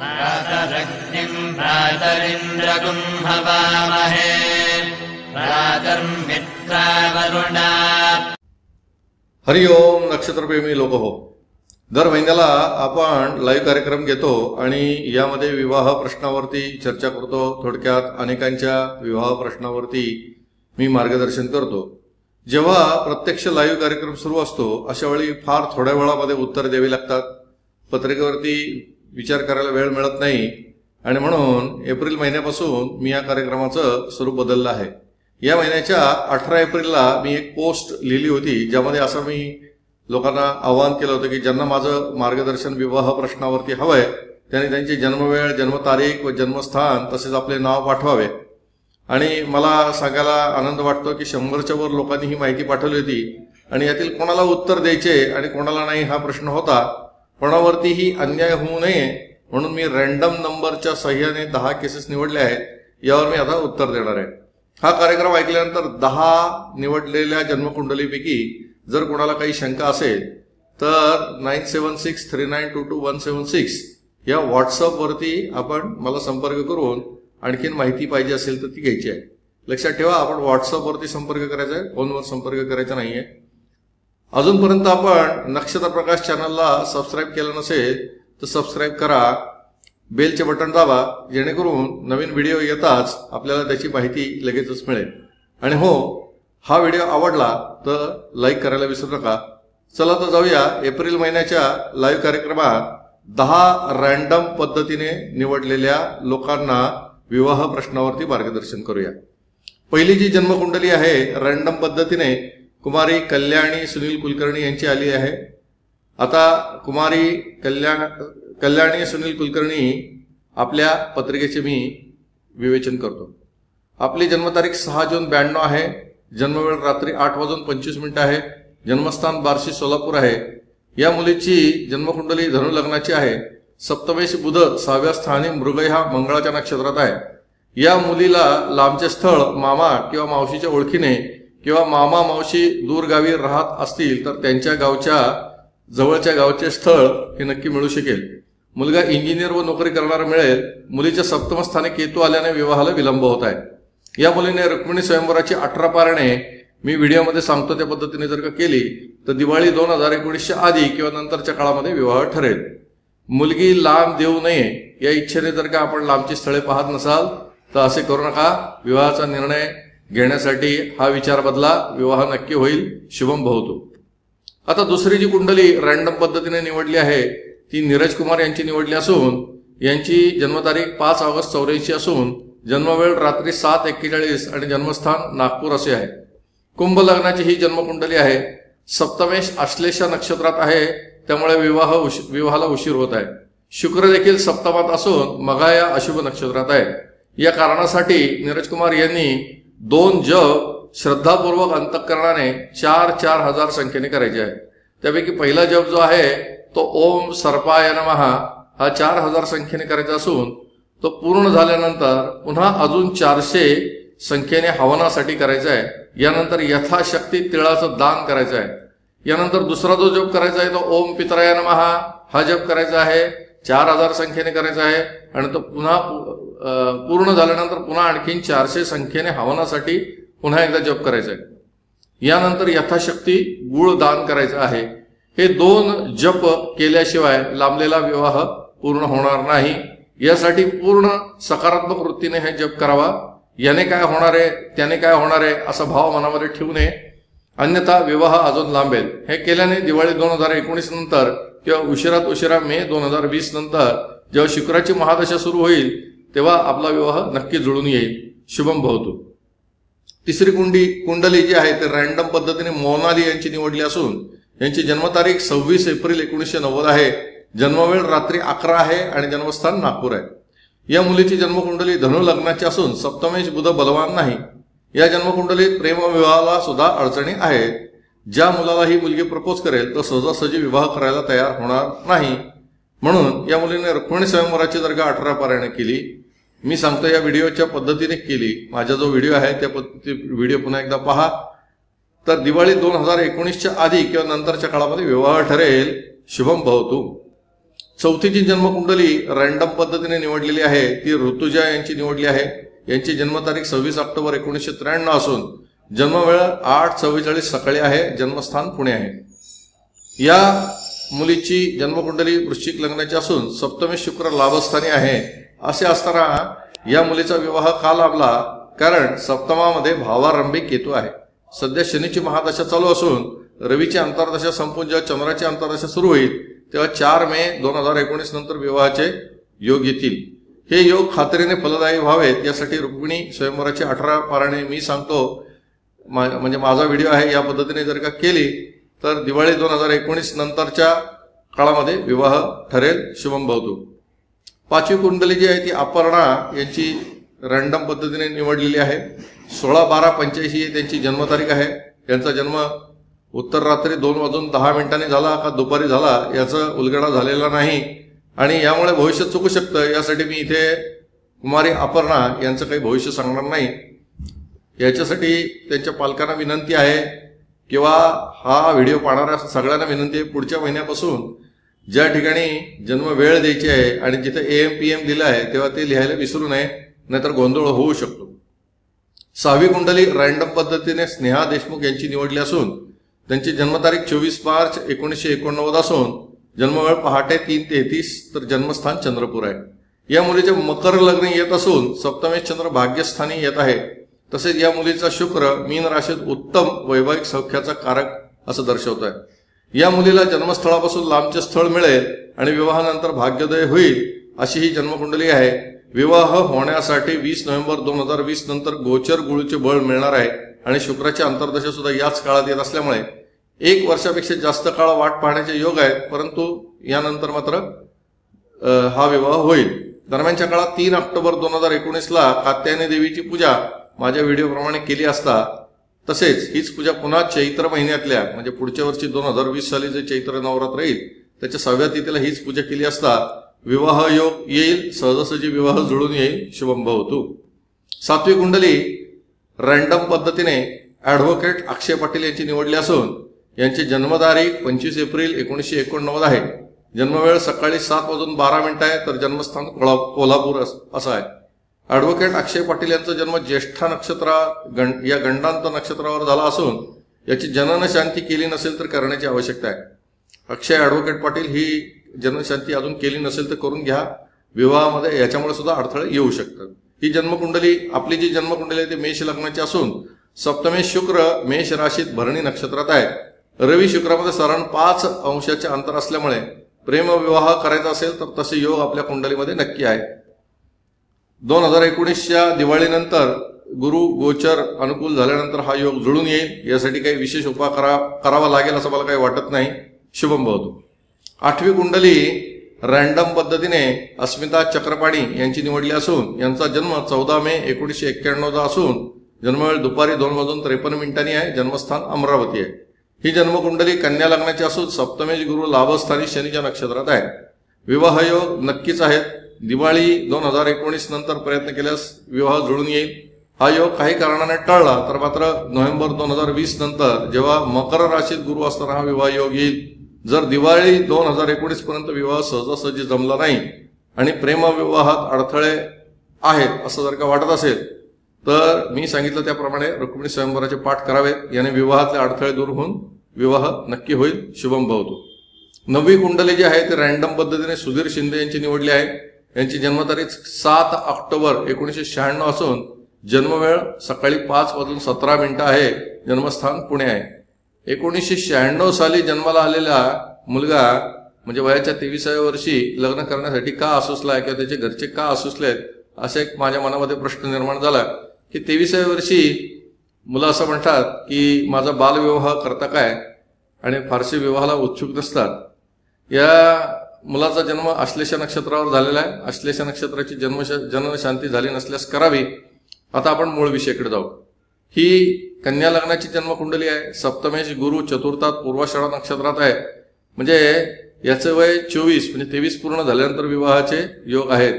प्रातरग्निम् प्रातरिन्द्रगुम् हवामहे प्रातर्मित्रावरुणा हरिओम नक्षत्रप्रेमी लोक हो दर महिन्याला आपण लाईव्ह कार्यक्रम घेतो आणि यामध्ये विवाह प्रश्नावरती चर्चा करतो. थोडक्यात अनेकांच्या विवाह प्रश्नावरती मी मार्गदर्शन करतो. जेव्हा प्रत्यक्ष लाईव्ह कार्यक्रम सुरू असतो अशा वेळी फार थोड्या वेळामध्ये उत्तर द्यावी लागतात. पत्रिकेवरती विचार करायला वेळ मिळत नाही. आणि म्हणून एप्रिल महिन्यापासून मी या कार्यक्रमाचं स्वरूप बदललं आहे. या महिन्याच्या अठरा एप्रिलला मी एक पोस्ट लिहिली होती ज्यामध्ये असं मी लोकांना आवाहन केलं होतं की ज्यांना माझं मार्गदर्शन विवाह प्रश्नावरती हवंय त्यांनी त्यांची जन्मवेळ जन्मतारीख व जन्मस्थान तसेच आपले नाव पाठवावे. आणि मला सांगायला आनंद वाटतो की शंभरच्या वर लोकांनी ही माहिती पाठवली होती. आणि यातील कोणाला उत्तर द्यायचे आणि कोणाला नाही हा प्रश्न होता कोणावरतीही अन्याय होऊ नये म्हणून मी रँडम नंबरच्या सह्याने दहा केसेस निवडले आहेत. यावर मी आता उत्तर देणार आहे. हा कार्यक्रम ऐकल्यानंतर दहा निवडलेल्या जन्मकुंडलीपैकी जर कोणाला काही शंका असेल तर nine seven six three nine two two one seven six या व्हॉट्सअपवरती आपण मला संपर्क करून आणखीन माहिती पाहिजे असेल तर ती घ्यायची आहे. लक्षात ठेवा आपण व्हॉट्सअपवरती संपर्क करायचा आहे फोनवर संपर्क करायचा नाही आहे अजूनपर्यंत आपण नक्षत्र प्रकाश चॅनलला सबस्क्राईब केलं नसेल तर सबस्क्राईब करा बेलचे बटन दाबा जेणेकरून नवीन व्हिडिओ येताच आपल्याला त्याची माहिती लगेचच मिळेल. आणि हो हा व्हिडिओ आवडला तर लाईक करायला विसरू नका. चला तर जाऊया एप्रिल महिन्याच्या लाईव्ह कार्यक्रमात दहा रँडम पद्धतीने निवडलेल्या लोकांना विवाह प्रश्नावरती मार्गदर्शन करूया. पहिली जी जन्मकुंडली आहे रँडम पद्धतीने कुमारी कल्याणी सुनील कुलकर्णी यांची आली आहे. आता कुमारी कल्याण कल्याणी सुनील कुलकर्णी आपल्या पत्रिकेचे मी विवेचन करतो. आपली जन्मतारीख सहा जून ब्याण्णव आहे. जन्मवेळ रात्री आठ वाजून पंचवीस मिनिटं आहे. जन्मस्थान बार्शी सोलापूर आहे. या मुलीची जन्मकुंडली धनु लग्नाची आहे. सप्तमेश बुध सहाव्या स्थानी मृग ह्या मंगळाच्या नक्षत्रात आहे. या मुलीला लांबचे स्थळ मामा किंवा मावशीच्या ओळखीने किंवा मामा मावशी दूरगावी राहत असतील तर त्यांच्या गावच्या जवळच्या गावचे स्थळ हे नक्की मिळू शकेल. मुलगा इंजिनियर व नोकरी करणारा मिळेल. मुलीच्या सप्तम स्थानी केतू आल्याने विवाहाला विलंब होत आहे. या मुलीने रुक्मिणी स्वयंवराची अठरा पारणे मी व्हिडिओमध्ये सांगतो त्या पद्धतीने जर का केली तर दिवाळी दोन हजार एकोणीसच्या आधी किंवा नंतरच्या काळामध्ये विवाह ठरेल. मुलगी लांब देऊ नये या इच्छेने जर का आपण लांबची स्थळे पाहत नसाल तर असे करू नका. विवाहाचा निर्णय घेण्यासाठी हा विचार बदला विवाह नक्की होईल शुभम भवतो. आता दुसरी जी कुंडली रॅन्डम पद्धतीने निवडली आहे ती नीरज कुमार यांची निवडली असून यांची जन्मतारीख पाच ऑगस्ट चौऱ्याऐंशी असून जन्मवेळ रात्री सात एक्केचाळीस आणि जन्मस्थान नागपूर असे आहे. कुंभ लग्नाची ही जन्मकुंडली आहे. सप्तमेश आश्लेषा नक्षत्रात आहे त्यामुळे विवाह उश- विवाहाला उशीर होत आहे. शुक्र देखील सप्तमात असून मघा या अशुभ नक्षत्रात आहे. या कारणासाठी नीरज कुमार यांनी दोन जप श्रद्धापूर्वक अंतकरणाने चार चार हजार संख्येने करायचे आहे त्यापैकी पहिला जप जो आहे तो ओम सर्पाय महा हा चार हजार संख्येने करायचा असून तो पूर्ण झाल्यानंतर पुन्हा अजून चारशे संख्येने हवनासाठी करायचा आहे. यानंतर यथाशक्ती तिळाचं दान करायचं आहे. यानंतर दुसरा जो जप करायचा आहे तो ओम पितराय महा हा जप करायचा आहे. चार हजार संख्येने करायचा आहे. आणि तो पुन्हा पूर्ण झाल्यानंतर पुन्हा आणखीन चारशे संख्येने हवनासाठी पुन्हा एकदा जप करायचा आहे यानंतर यथाशक्ती गुळ दान करायचं आहे. हे दोन जप केल्याशिवाय लांबलेला विवाह पूर्ण होणार नाही. यासाठी पूर्ण सकारात्मक वृत्तीने हे जप करावा. याने काय होणार आहे त्याने काय होणार आहे असा भाव मनामध्ये ठेवू नये. अन्यथा विवाह अजून लांबेल. हे केल्याने दिवाळी दोन हजार एकोणीस नंतर किंवा उशिरात उशिरा मे दोन हजार वीस नंतर जेव्हा शुक्राची महादशा सुरू होईल तेव्हा आपला विवाह नक्की जुळून येईल. शुभम भवतो. तिसरी कुंडी कुंडली जी आहे ते रँडम पद्धतीने मोनाली यांची निवडली असून यांची जन्मतारीख सव्वीस एप्रिल एकोणीसशे नव्वद आहे. जन्मवेळ रात्री अकरा आहे आणि जन्मस्थान नागपूर आहे. या मुलीची जन्मकुंडली धनु लग्नाची असून सप्तमेश बुध बलवान नाही. या जन्मकुंडलीत प्रेमविवाहाला सुद्धा अडचणी आहेत. ज्या मुलाला ही मुलगी प्रपोज करेल तो सहजासहजी विवाह करायला तयार होणार नाही. म्हणून या मुलीने रुक्मिणी स्वयंवराची जर का अठरा पारायण केली. मी सांगतो या व्हिडिओच्या पद्धतीने केली. माझा जो व्हिडिओ आहे त्या पद्धती व्हिडिओ पुन्हा एकदा पहा. तर दिवाळी दोन हजार एकोणीसच्या आधी किंवा नंतरच्या काळामध्ये विवाह ठरेल. शुभम भवतू. चौथीची जन्मकुंडली रँडम पद्धतीने निवडलेली आहे ती ऋतुजा यांची निवडली आहे. यांची जन्मतारीख सव्वीस ऑक्टोबर एकोणीसशे त्र्याण्णव असून जन्मवेळ आठ चव्वेचाळीस सकाळी आहे जन्मस्थान पुणे आहे. या मुलीची जन्मकुंडली वृश्चिक लग्नाची असून सप्तमी शुक्र लाभस्थानी आहे. असे असताना या मुलीचा विवाह का लाभला? कारण सप्तमामध्ये भावारंभी केतू आहे. सध्या शनीची महादशा चालू असून रवीची अंतर्दशा संपून जेव्हा चंद्राची अंतर्दशा सुरू होईल तेव्हा चार मे दोन हजार एकोणीस नंतर विवाहाचे योग येतील. हे योग खात्रीने फलदायी व्हावेत यासाठी रुक्मिणी स्वयंवराची अठरा पारायणे मी सांगतो. मा- म्हणजे माझा व्हिडिओ आहे या पद्धतीने जर का केली तर दिवाळी दोन हजार एकोणीस नंतरच्या काळामध्ये विवाह ठरेल शुभम भवतो पाचवी कुंडली जी आहे ती अपर्णा यांची रँडम पद्धतीने निवडलेली आहे. सोळा बारा पंच्याऐंशी ही त्यांची जन्मतारीख आहे. त्यांचा जन्म उत्तर रात्री दोन वाजून दहा मिनिटांनी झाला का दुपारी झाला याचा उलगडा झालेला नाही. आणि यामुळे भविष्य चुकू शकतं यासाठी मी इथे कुमारी अपर्णा यांचं काही भविष्य सांगणार नाही. याच्यासाठी त्यांच्या पालकांना विनंती आहे किंवा हा व्हिडिओ पाहणाऱ्या सगळ्यांना विनंती आहे पुढच्या महिन्यापासून ज्या ठिकाणी जन्म वेळ द्यायची आहे आणि जिथे ए एम पी एम दिलं आहे तेव्हा ते लिहायला विसरू नये नाहीतर गोंधळ होऊ शकतो. सहावी कुंडली रँडम पद्धतीने स्नेहा देशमुख यांची निवडली असून त्यांची जन्मतारीख चोवीस मार्च एकोणीसशे एकोणनव्वद असून जन्मवेळ पहाटे तीन तेहतीस तर जन्मस्थान चंद्रपूर आहे. या मुलीचे मकर लग्न येत असून सप्तमेश चंद्र भाग्यस्थानी येत आहे. तसेच या मुलीचा शुक्र मीन राशीत उत्तम वैवाहिक सौख्याचा कारक असं दर्शवत आहे या मुलीला जन्मस्थळापासून लांबचे स्थळ मिळेल आणि विवाहानंतर भाग्योदय होईल अशी ही जन्मकुंडली आहे. विवाह होण्यासाठी वीस नोव्हेंबर दोन हजार वीस नंतर गोचर गुळूचे बळ मिळणार आहे आणि शुक्राची अंतर्दशा सुद्धा याच काळात येत असल्यामुळे एक वर्षापेक्षा जास्त काळ वाट पाहण्याचे योग आहेत परंतु यानंतर मात्र हा विवाह होईल. दरम्यानच्या काळात तीन ऑक्टोबर दोन हजार एकोणीसला कात्यायनी देवीची पूजा माझ्या व्हिडिओप्रमाणे केली असता तसेच हीच पूजा पुन्हा चैत्र महिन्यातल्या म्हणजे पुढच्या वर्षी दोन हजार वीस साली जे चैत्र नवरात्र येईल त्याच्या सहाव्या तिथीला हीच पूजा केली असता विवाह योग येईल सहजासहजी विवाह जुळून येईल शुभंभ होतो. सातवी कुंडली रँडम पद्धतीने ॲडव्होकेट अक्षय पाटील यांची निवडली असून यांची जन्मतारीख पंचवीस एप्रिल एकोणीसशे एकोणनव्वद आहे. जन्मवेळ सकाळी सात वाजून बारा मिनिट आहे तर जन्मस्थान कोल्हापूर असं आहे. ॲडव्होकेट अक्षय पाटील यांचा जन्म ज्येष्ठा नक्षत्रा गण या गंडांत नक्षत्रावर झाला असून याची जनन शांती केली नसेल तर करण्याची आवश्यकता आहे. अक्षय ॲडव्होकेट पाटील ही जनशांती अजून केली नसेल तर करून घ्या. विवाहामध्ये याच्यामुळे सुद्धा अडथळे येऊ शकतात. ही जन्मकुंडली आपली जी जन्मकुंडली आहे ती मेष लग्नाची असून सप्तमेश शुक्र मेष राशीत भरणी नक्षत्रात आहे. रवी शुक्रामध्ये साधारण पाच अंशाचे अंतर असल्यामुळे प्रेमविवाह करायचा असेल तर तसे योग आपल्या कुंडलीमध्ये नक्की आहे. दोन हजार एकोणीसच्या दिवाळीनंतर गुरु गोचर अनुकूल झाल्यानंतर हा योग जुळून येईल. यासाठी काही विशेष उपाय करा करावा लागेल असं मला काही वाटत नाही. शुभम भवतो आठवी कुंडली रँडम पद्धतीने अस्मिता चक्रपाणी यांची निवडली असून यांचा जन्म चौदा मे एकोणीसशे एक्क्याण्णवचा असून जन्मवेळ दुपारी दोन वाजून त्रेपन्न मिनिटांनी आहे. जन्मस्थान अमरावती आहे. ही जन्मकुंडली कन्या लग्नाची असून सप्तमेश गुरु लाभस्थानी शनीच्या नक्षत्रात आहे. विवाह योग नक्कीच आहेत. दिवाळी दोन हजार एकोणीस नंतर प्रयत्न केल्यास विवाह जुळून येईल. हा योग काही कारणाने टळला तर मात्र नोव्हेंबर दोन हजार वीस नंतर जेव्हा मकर राशीत गुरु असताना हा विवाह योग येईल. जर दिवाळी दोन हजार एकोणीस पर्यंत विवाह सहजासहजी जमला नाही आणि प्रेमविवाहात अडथळे आहेत असं जर का वाटत असेल तर मी सांगितलं त्याप्रमाणे रुक्मिणी स्वयंवराचे पाठ करावेत. याने विवाहातले अडथळे दूर होऊन विवाह नक्की होईल. शुभम भवतो नववी कुंडली जी आहे ती रँडम पद्धतीने सुधीर शिंदे यांची निवडली आहे. यांची जन्मतारीख सात ऑक्टोबर एकोणीसशे शहाण्णव असून जन्मवेळ सकाळी पाच वाजून सतरा मिनिटं आहे. जन्मस्थान पुणे आहे. एकोणीसशे शहाण्णव साली जन्माला आलेला मुलगा म्हणजे वयाच्या तेविसाव्या वर्षी लग्न करण्यासाठी का असुसला आहे किंवा त्याचे घरचे का असुसलेत आहेत असा एक माझ्या मनामध्ये प्रश्न निर्माण झाला की तेविसाव्या वर्षी मुलं असं म्हणतात की माझा बालविवाह करता काय? आणि फारसे विवाहाला उत्सुक नसतात. या मुलाचा जन्म आश्लेष नक्षत्रावर झालेला आहे. आश्लेष नक्षत्राची जन्म जननशांती झाली नसल्यास करावी. आता आपण मूळ विषयाकडे जाऊ. ही कन्या लग्नाची जन्मकुंडली आहे. सप्तमेश गुरु चतुर्थात पूर्वाषाढा नक्षत्रात आहे. म्हणजे याचं वय चोवीस म्हणजे तेवीस पूर्ण झाल्यानंतर विवाहाचे योग आहेत.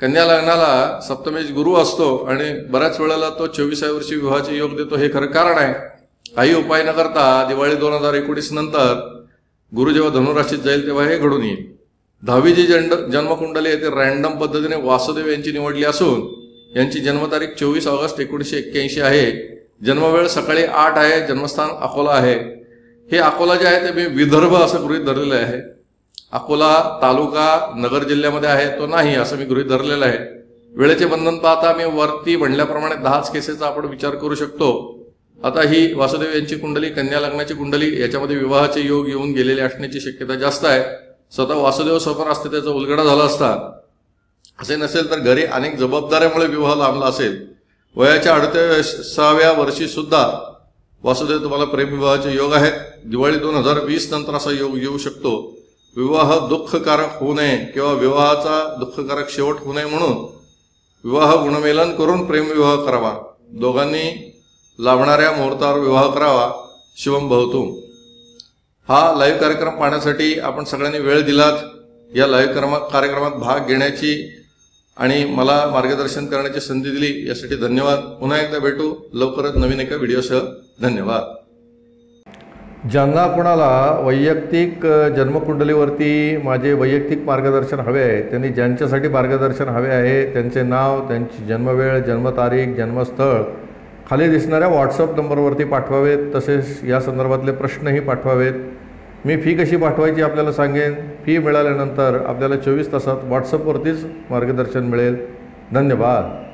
कन्या लग्नाला सप्तमेश गुरु असतो आणि बऱ्याच वेळेला तो चोवीसाव्या वर्षी विवाहाचे योग देतो. हे खरं कारण आहे. काही उपाय न करता दिवाळी दोन हजार एकोणीस नंतर गुरु जेव्हा धनुराशीत जाईल तेव्हा हे घडून येईल. दहावी जी जन्म जन्मकुंडली आहे ते रँडम पद्धतीने वासुदेव यांची निवडली असून यांची जन्मतारीख चोवीस ऑगस्ट एकोणीसशे एक्क्याऐंशी आहे. जन्मवेळ सकाळी आठ आहे जन्मस्थान अकोला आहे. हे अकोला जे आहे ते मी विदर्भ असं गृहीत धरलेलं आहे. अकोला तालुका नगर जिल्ह्यामध्ये आहे तो नाही असं मी गृहीत धरलेलं आहे. वेळेचे बंधन पाहता मी वरती म्हणल्याप्रमाणे दहाच केसेसचा आपण विचार करू शकतो. आता ही वासुदेव यांची कुंडली कन्या लग्नाची कुंडली याच्यामध्ये विवाहाचे योग येऊन गेलेले असण्याची शक्यता जास्त आहे. स्वतः वासुदेव समोर असते त्याचा उलगडा झाला असता. असे नसेल तर घरी अनेक जबाबदाऱ्यामुळे विवाह लांबला असेल. वयाच्या अडतीसाव्या वर्षी सुद्धा वासुदेव तुम्हाला प्रेमविवाहाचे योग आहेत. दिवाळी दोन हजार वीस नंतर असा योग येऊ शकतो. विवाह दुःखकारक होऊ नये किंवा विवाहाचा दुःखकारक शेवट होऊ नये म्हणून विवाह गुणमेलन करून प्रेमविवाह करावा. दोघांनी लाभणाऱ्या मुहूर्तावर विवाह करावा. शिवम भवतू हा लाईव्ह कार्यक्रम पाहण्यासाठी आपण सगळ्यांनी वेळ दिलात. या लाईव्ह क्रम कार्यक्रमात भाग घेण्याची आणि मला मार्गदर्शन करण्याची संधी दिली यासाठी धन्यवाद. पुन्हा एकदा भेटू. लवकरच नवीन एका व्हिडिओसह. धन्यवाद. ज्यांना कोणाला वैयक्तिक जन्मकुंडलीवरती माझे वैयक्तिक मार्गदर्शन हवे आहे त्यांनी ज्यांच्यासाठी मार्गदर्शन हवे आहे त्यांचे नाव त्यांची जन्मवेळ जन्मतारीख जन्मस्थळ खाली दिसणाऱ्या व्हॉट्सअप नंबरवरती पाठवावेत तसेच या संदर्भातले प्रश्नही पाठवावेत. मी फी कशी पाठवायची आपल्याला सांगेन? फी मिळाल्यानंतर आपल्याला चोवीस तासात व्हॉट्सअपवरतीच मार्गदर्शन मिळेल. धन्यवाद.